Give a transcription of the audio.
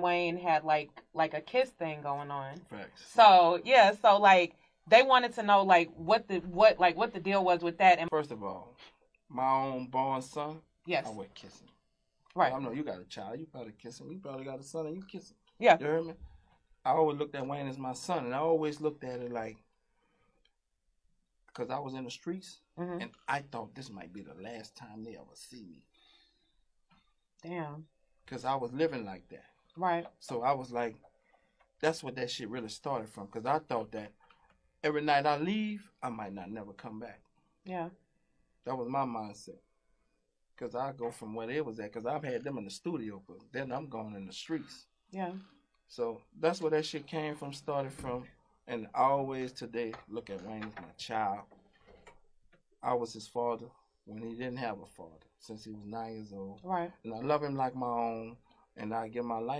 and Wayne had like like a kiss thing going on. Facts. So yeah, so like they wanted to know like what the what like what the deal was with that and First of all, my own born son, yes, I would kiss him. right, I know you got a child, you probably kiss him. You probably got a son, and you kiss him. yeah, You heard me? I always looked at Wayne as my son, and I always looked at it like, because I was in the streets, hmm and I thought this might be the last time they ever see me, damn, because I was living like that. Right, So I was like, that's what that shit really started from, because I thought that every night I leave, I might not never come back. yeah, That was my mindset. Because I go from where they was at, because I've had them in the studio, but then I'm going in the streets. yeah, So that's where that shit came from, started from. And always today look at Wayne as my child. I was his father when he didn't have a father since he was nine years old. right. And I love him like my own. And I give my life